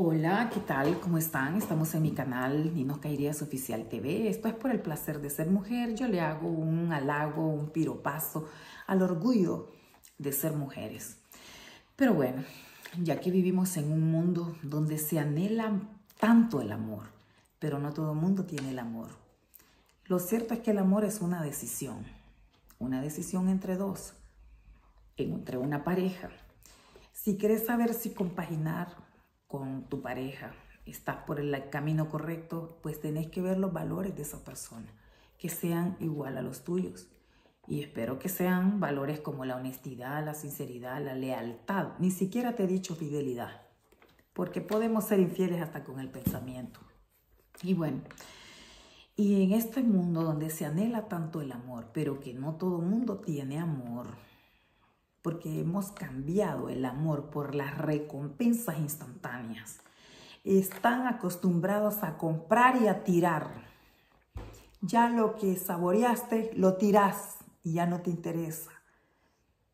Hola, ¿qué tal? ¿Cómo están? Estamos en mi canal Ninos Caerías Oficial TV. Esto es por el placer de ser mujer. Yo le hago un halago, un piropazo al orgullo de ser mujeres. Pero bueno, ya que vivimos en un mundo donde se anhela tanto el amor, pero no todo el mundo tiene el amor. Lo cierto es que el amor es una decisión, una decisión entre dos, entre una pareja. Si quieres saber si compaginar con tu pareja, estás por el camino correcto, pues tenés que ver los valores de esa persona, que sean igual a los tuyos. Y espero que sean valores como la honestidad, la sinceridad, la lealtad. Ni siquiera te he dicho fidelidad, porque podemos ser infieles hasta con el pensamiento. Y bueno, y en este mundo donde se anhela tanto el amor, pero que no todo mundo tiene amor, porque hemos cambiado el amor por las recompensas instantáneas. Están acostumbrados a comprar y a tirar. Ya lo que saboreaste lo tirás y ya no te interesa.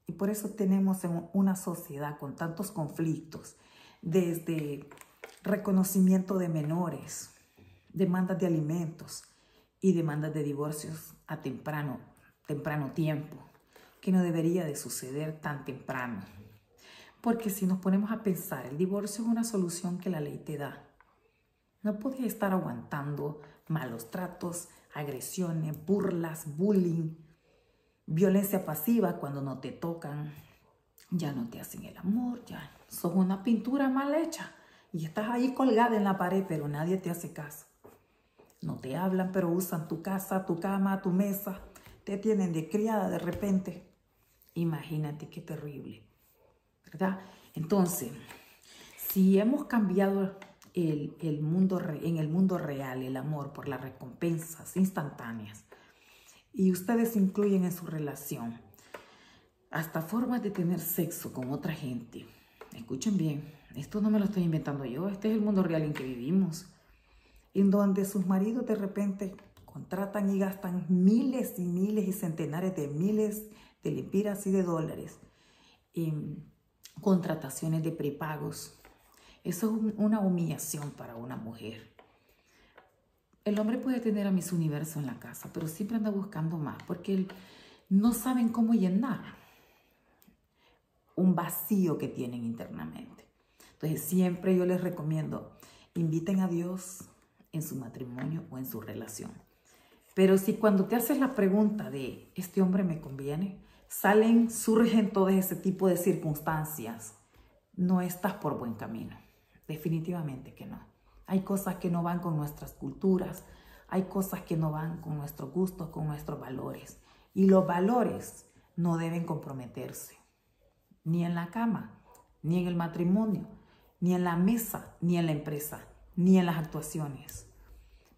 Y por eso tenemos una sociedad con tantos conflictos, desde reconocimiento de menores, demandas de alimentos y demandas de divorcios a temprano, temprano tiempo, que no debería de suceder tan temprano. Porque si nos ponemos a pensar, el divorcio es una solución que la ley te da. No puedes estar aguantando malos tratos, agresiones, burlas, bullying, violencia pasiva cuando no te tocan, ya no te hacen el amor, ya sos una pintura mal hecha y estás ahí colgada en la pared, pero nadie te hace caso. No te hablan, pero usan tu casa, tu cama, tu mesa, te tienen de criada de repente. Imagínate qué terrible, ¿verdad? Entonces, si hemos cambiado el, el mundo, en el mundo real el amor por las recompensas instantáneas, y ustedes incluyen en su relación hasta formas de tener sexo con otra gente. Escuchen bien, esto no me lo estoy inventando yo, este es el mundo real en que vivimos, en donde sus maridos de repente contratan y gastan miles y miles y centenares de miles de lempiras y de dólares en contrataciones de prepagos. Eso es una humillación para una mujer. El hombre puede tener a Miss Universo en la casa, pero siempre anda buscando más porque no saben cómo llenar un vacío que tienen internamente. Entonces siempre yo les recomiendo, inviten a Dios en su matrimonio o en su relación. Pero si cuando te haces la pregunta de, ¿este hombre me conviene? Salen, surgen todo ese tipo de circunstancias. No estás por buen camino. Definitivamente que no. Hay cosas que no van con nuestras culturas, hay cosas que no van con nuestros gustos, con nuestros valores. Y los valores no deben comprometerse, ni en la cama, ni en el matrimonio, ni en la mesa, ni en la empresa, ni en las actuaciones.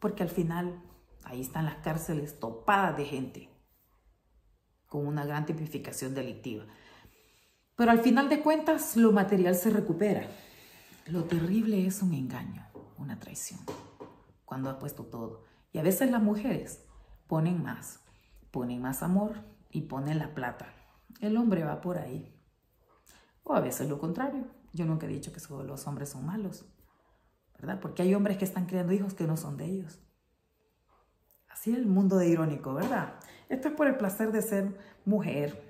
Porque al final ahí están las cárceles topadas de gente con una gran tipificación delictiva. Pero al final de cuentas, lo material se recupera. Lo terrible es un engaño una traición cuando ha puesto todo. Y a veces las mujeres ponen más, ponen más amor y ponen la plata. El hombre va por ahí. O a veces lo contrario. Yo nunca he dicho que solo los hombres son malos, ¿verdad? Porque hay hombres que están creando hijos que no son de ellos. Así es el mundo de irónico, ¿verdad? Esto es por el placer de ser mujer.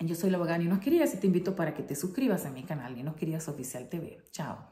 Yo soy la abogada nos Querías y te invito para que te suscribas a mi canal nos Querías Oficial TV. Chao.